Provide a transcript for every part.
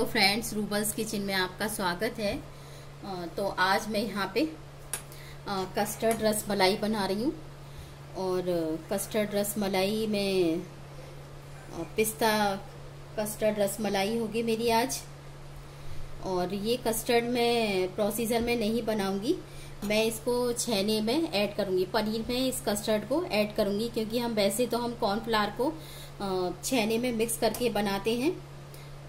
Hello friends, roubles kitchen में आपका स्वागत है। तो आज मैं यहाँ पे कस्टर्ड रस मलाई बना रही हूँ। और कस्टर्ड रस मलाई में पिस्ता कस्टर्ड रस मलाई होगी मेरी आज। और ये कस्टर्ड मैं प्रोसीजर में नहीं बनाऊँगी। मैं इसको छेने में ऐड करूँगी। पनीर में इस कस्टर्ड को ऐड करूँगी, क्योंकि हम वैसे तो हम कॉर्नफ्लावर को छेने में मिक्स करके बनाते हैं।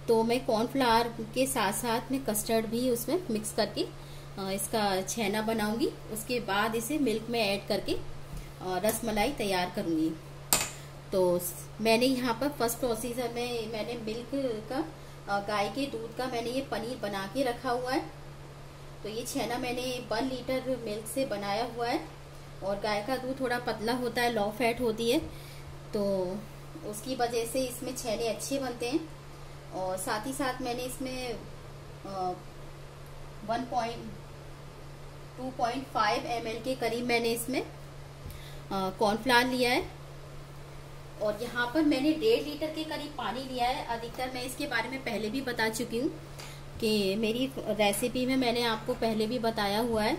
तो मैं कॉर्नफ्लावर के साथ साथ में कस्टर्ड भी उसमें मिक्स करके इसका छेना बनाऊँगी। उसके बाद इसे मिल्क में ऐड करके रस मलाई तैयार करूँगी। तो मैंने यहाँ पर फ़र्स्ट प्रोसीजर में, मैंने मिल्क का गाय के दूध का मैंने ये पनीर बना के रखा हुआ है। तो ये छेना मैंने वन लीटर मिल्क से बनाया हुआ है और गाय का दूध थोड़ा पतला होता है लो फैट होती है। तो उसकी वजह से इसमें छेने अच्छे बनते हैं। और साथ ही साथ मैंने इसमें one point two point five M के करीब मैंने इसमें कॉर्नफ्लावर लिया है। और यहाँ पर मैंने डेढ़ लीटर के करीब पानी लिया है। अधिकतर मैं इसके बारे में पहले भी बता चुकी हूँ कि मेरी रेसिपी में मैंने आपको पहले भी बताया हुआ है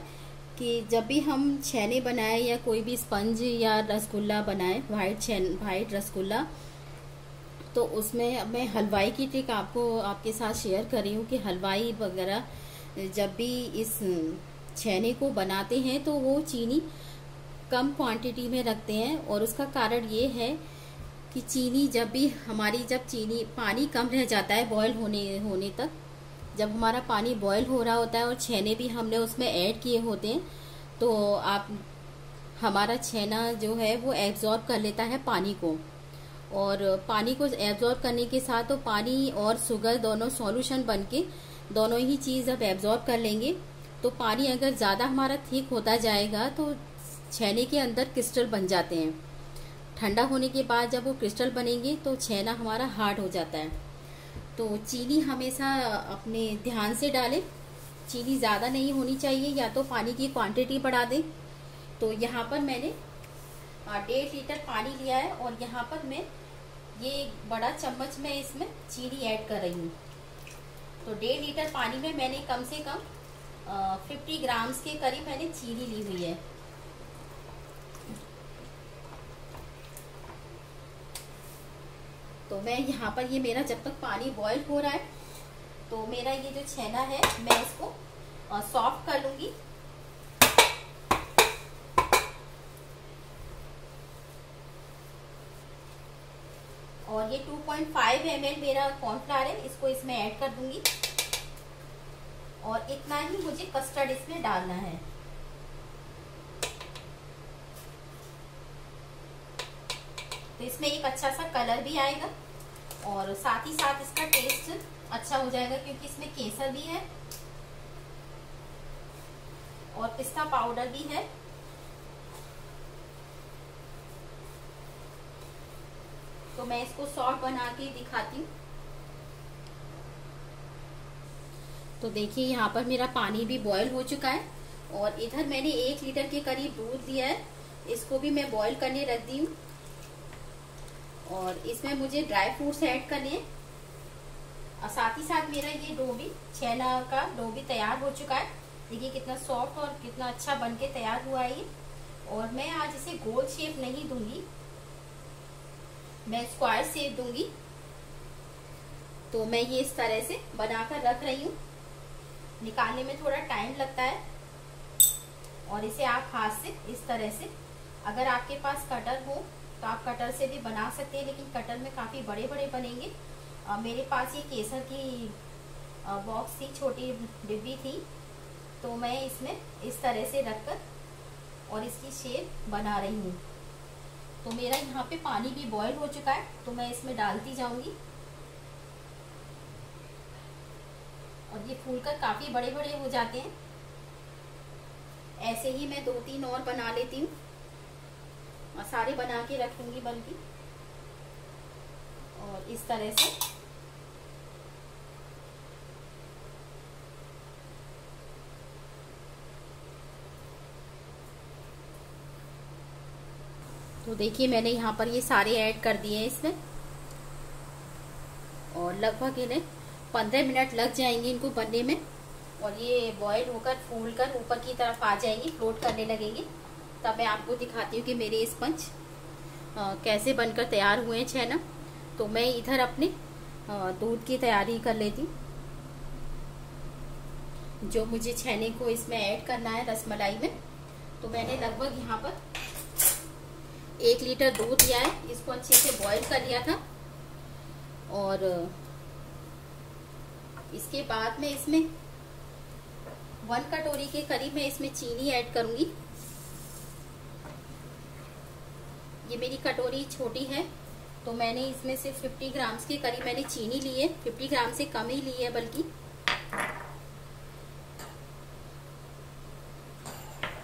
कि जब भी हम छेने बनाए या कोई भी स्पंज या रसगुल्ला बनाए वाइट छेन वाइट रसगुल्ला तो उसमें मैं हलवाई की ट्रिक आपको, आपके साथ शेयर कर रही हूँ कि हलवाई वगैरह, जब भी इस, छेने को बनाते हैं तो वो चीनी कम क्वांटिटी में रखते हैं और उसका कारण ये है कि चीनी जब भी, हमारी जब चीनी, पानी कम रह जाता है बॉयल होने होने तक, जब हमारा पानी बॉयल हो रहा होता है और छेने भी हमने उसमें ऐड किए होते हैं तो आप, हमारा छेना जो है वो एब्जॉर्ब कर लेता है पानी को। और पानी को एब्जॉर्ब करने के साथ तो पानी और शुगर दोनों सॉल्यूशन बन के दोनों ही चीज़ अब एब्जॉर्ब कर लेंगे। तो पानी अगर ज़्यादा हमारा ठीक होता जाएगा तो छेने के अंदर क्रिस्टल बन जाते हैं। ठंडा होने के बाद जब वो क्रिस्टल बनेंगे तो छेना हमारा हार्ड हो जाता है। तो चीनी हमेशा अपने ध्यान से डालें। चीनी ज़्यादा नहीं होनी चाहिए, या तो पानी की क्वांटिटी बढ़ा दें। तो यहाँ पर मैंने डेढ़ लीटर पानी लिया है और यहाँ पर मैं ये बड़ा चम्मच में इसमें चीनी ऐड कर रही हूँ। तो डेढ़ लीटर पानी में मैंने कम से कम फिफ्टी ग्राम्स के करीब मैंने चीनी ली हुई है। तो मैं यहाँ पर ये मेरा जब तक पानी बॉईल हो रहा है तो मेरा ये जो छेना है, मैं इसको सॉफ्ट कर लूँगी और ये 2.5 पॉइंट मेरा कॉर्नफ्लावर है, इसको इसमें ऐड कर दूँगी। और इतना ही मुझे कस्टर्ड इसमें डालना है। तो इसमें एक अच्छा सा कलर भी आएगा और साथ ही साथ इसका टेस्ट अच्छा हो जाएगा क्योंकि इसमें केसर भी है और पिस्ता पाउडर भी है। तो मैं इसको सॉफ्ट बना के दिखाती हूँ। तो देखिए, यहाँ पर मेरा पानी भी बॉईल हो चुका है और इधर मैंने एक लीटर के करीब दूध दिया है। इसको भी मैं बॉईल करने रख दी हूँ। और इसमें मुझे ड्राई फ्रूट्स ऐड करने हैं। और साथ ही साथ मेरा ये डो भी छेना का डो भी तैयार हो चुका है। देखिए कितना सॉफ्ट और कितना अच्छा बन के तैयार हुआ है ये। और मैं आज इसे गोल शेप नहीं दूँगी। मैं स्क्वायर सेप दूँगी। तो मैं ये इस तरह से बनाकर रख रही हूँ। निकालने में थोड़ा टाइम लगता है। और इसे आप हाथ से इस तरह से अगर आपके पास कटर हो तो आप कटर से भी बना सकते हैं लेकिन कटर में काफ़ी बड़े बड़े बनेंगे। आ, मेरे पास ये केसर की बॉक्स थी छोटी डिब्बी थी। तो मैं इसमें इस तरह से रखकर और इसकी शेप बना रही हूँ। तो मेरा यहाँ पे पानी भी बॉयल हो चुका है तो मैं इसमें डालती जाऊँगी। और ये फूलकर काफ़ी बड़े बड़े हो जाते हैं। ऐसे ही मैं दो तीन और बना लेती हूँ। और सारे बना के रखूँगी बल्कि। और इस तरह से तो देखिए, मैंने यहाँ पर ये सारे ऐड कर दिए हैं इसमें। और लगभग इन्हें पंद्रह मिनट लग जाएँगे इनको बनने में। और ये बॉयल होकर फूल कर ऊपर की तरफ़ आ जाएँगी फ्लोट करने लगेंगी। तब मैं आपको दिखाती हूँ कि मेरे स्पंज कैसे बनकर तैयार हुए हैं छेना। तो मैं इधर अपने दूध की तैयारी कर लेती जो मुझे छेने को इसमें ऐड करना है रसमलाई में। तो मैंने लगभग यहाँ पर एक लीटर दूध लिया है, इसको अच्छे से बॉईल कर लिया था। और, इसके बाद में इसमें वन कटोरी के करीब मैं इसमें चीनी ऐड करूँगी। ये मेरी कटोरी छोटी है तो मैंने इसमें से 50 ग्राम्स के करीब मैंने चीनी ली है। 50 ग्राम से कम ही ली है बल्कि।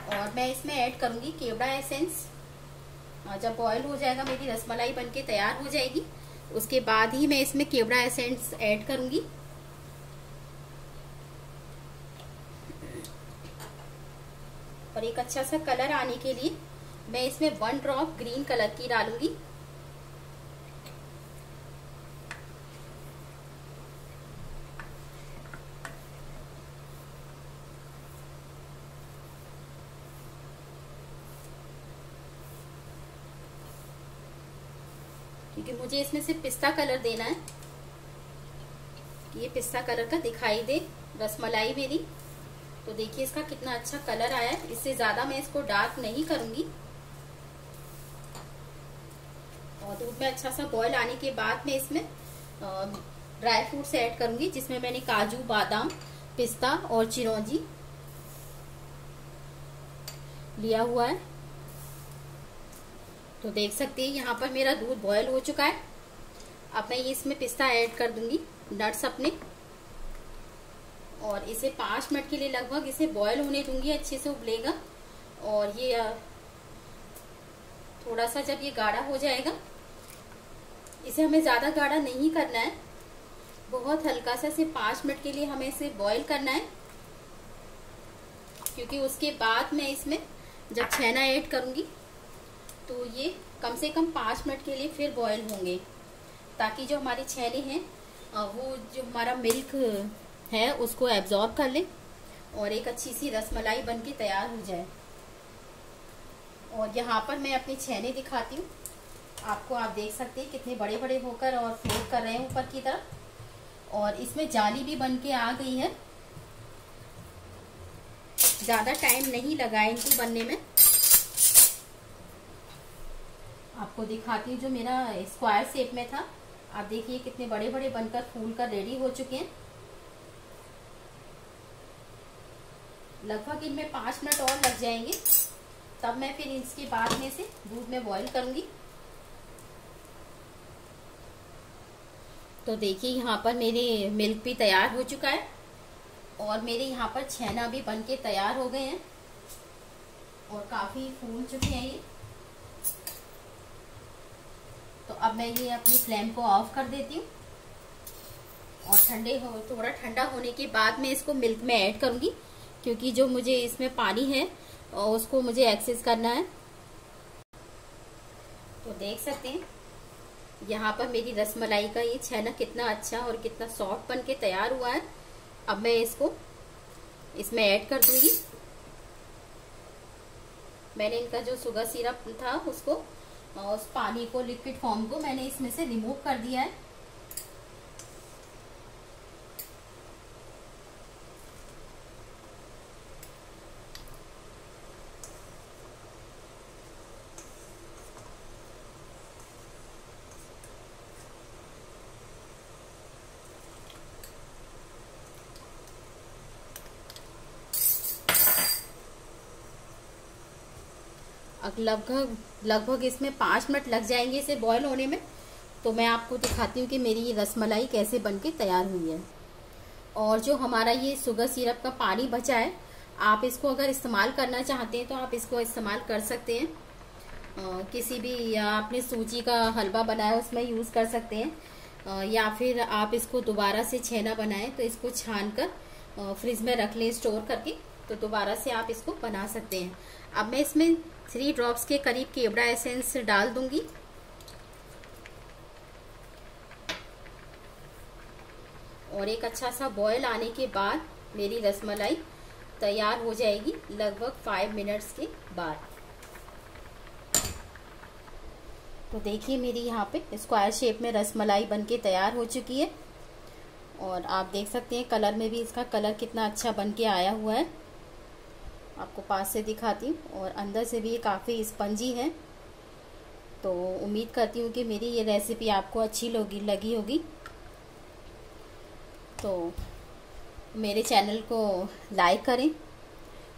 और मैं इसमें ऐड करूँगी केवड़ा एसेंस जब बॉयल हो जाएगा, मेरी रसमलाई बनके तैयार हो जाएगी। उसके बाद ही मैं इसमें केवड़ा एसेंट्स ऐड करूँगी। और एक अच्छा सा कलर आने के लिए मैं इसमें वन ड्रॉप ग्रीन कलर की डालूँगी। क्योंकि मुझे इसमें से पिस्ता कलर देना है। ये पिस्ता कलर का दिखाई दे रसमलाई मेरी। तो देखिए इसका कितना अच्छा कलर आया है। इससे ज़्यादा मैं इसको डार्क नहीं करूँगी। और दूध में अच्छा सा बॉयल आने के बाद मैं इसमें ड्राई फ्रूट्स ऐड करूँगी, जिसमें मैंने काजू, बादाम, पिस्ता और चिरौंजी लिया हुआ है। तो देख सकते हैं, यहाँ पर मेरा दूध बॉयल हो चुका है। अब मैं ये इसमें पिस्ता ऐड कर दूँगी नट्स अपने। और इसे पाँच मिनट के लिए लगभग इसे बॉयल होने दूँगी, अच्छे से उबलेगा। और ये थोड़ा सा जब ये गाढ़ा हो जाएगा, इसे हमें ज़्यादा गाढ़ा नहीं करना है। बहुत हल्का सा इसे पाँच मिनट के लिए हमें इसे बॉयल करना है। क्योंकि उसके बाद मैं इसमें जब छेना ऐड करूँगी तो ये कम से कम पाँच मिनट के लिए फिर बॉयल होंगे। ताकि जो हमारे छेने हैं वो जो हमारा मिल्क है, उसको एब्जॉर्ब कर ले और एक अच्छी सी रसमलाई बन के तैयार हो जाए। और यहाँ पर मैं अपने छेने दिखाती हूँ। आपको आप देख सकते हैं कितने बड़े बड़े होकर और फ्लोट कर रहे हैं ऊपर की तरफ़। और इसमें जाली भी बन के आ गई है। ज़्यादा टाइम नहीं लगा इनको बनने में। आपको दिखाती हूँ, जो मेरा स्क्वायर शेप में था। आप देखिए कितने बड़े बड़े बनकर, फूल कर रेडी हो चुके हैं। लगभग इनमें पाँच मिनट और लग जाएँगे। तब मैं फिर इसके बाद में से दूध में बॉईल करूँगी। तो देखिए, यहाँ पर मेरे मिल्क भी तैयार हो चुका है और मेरे यहाँ पर छेना भी बन के तैयार हो गए हैं और काफ़ी फूल चुके हैं ये तो अब मैं ये अपनी फ्लेम को ऑफ़ कर देती हूँ। और ठंडे हो, थोड़ा ठंडा होने के बाद मैं इसको मिल्क में ऐड करूँगी, क्योंकि जो मुझे इसमें पानी है और उसको मुझे एक्सेस करना है। तो देख सकते हैं, यहाँ पर मेरी रसमलाई का ये छेना कितना अच्छा और कितना सॉफ्ट बन के तैयार हुआ है। अब मैं इसको, इसमें ऐड कर दूँगी। मैंने इनका जो सुगर सिरप था, उसको उस पानी को लिक्विड फॉर्म को मैंने इसमें से रिमूव कर दिया है। लगभग लगभग इसमें पाँच मिनट लग जाएँगे इसे बॉयल होने में। तो मैं आपको दिखाती हूँ कि मेरी ये रसमलाई कैसे बन के तैयार हुई है। और जो हमारा ये शुगर सिरप का पानी बचा है आप इसको अगर इस्तेमाल करना चाहते हैं तो आप इसको इस्तेमाल कर सकते हैं। आ, किसी भी या आपने सूजी का हलवा बनाया उसमें यूज़ कर सकते हैं। आ, या फिर आप इसको दोबारा से छेना बनाएँ तो इसको छान कर फ्रिज में रख लें स्टोर करके। तो दोबारा से आप इसको बना सकते हैं। अब मैं इसमें थ्री ड्रॉप्स के करीब केवड़ा एसेंस डाल दूँगी। और एक अच्छा सा बॉयल आने के बाद मेरी रसमलाई तैयार हो जाएगी लगभग फाइव मिनट्स के बाद। तो देखिए मेरी यहाँ पे स्क्वायर शेप में रसमलाई बनके तैयार हो चुकी है। और आप देख सकते हैं कलर में भी इसका कलर कितना अच्छा बन के आया हुआ है। आपको पास से दिखाती हूँ और अंदर से भी ये काफ़ी स्पंजी है। तो उम्मीद करती हूँ कि मेरी ये रेसिपी आपको अच्छी लगी लगी होगी। तो मेरे चैनल को लाइक करें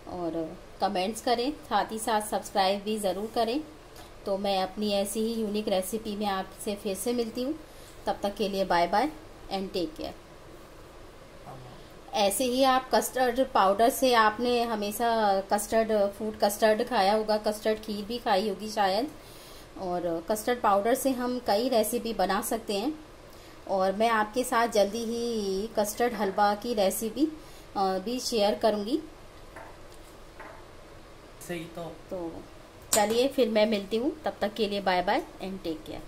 और कमेंट्स करें, साथ ही साथ सब्सक्राइब भी ज़रूर करें। तो मैं अपनी ऐसी ही यूनिक रेसिपी में आपसे फिर से मिलती हूँ। तब तक के लिए bye bye and take care ऐसे ही आप कस्टर्ड पाउडर से आपने हमेशा कस्टर्ड फ़ूड कस्टर्ड खाया होगा कस्टर्ड खीर भी खाई होगी शायद। और कस्टर्ड पाउडर से हम कई रेसिपी बना सकते हैं। और मैं आपके साथ जल्दी ही कस्टर्ड हलवा की रेसिपी भी शेयर करूँगी। सही तो। तो चलिए फिर मैं मिलती हूँ। तब तक के लिए bye bye and take care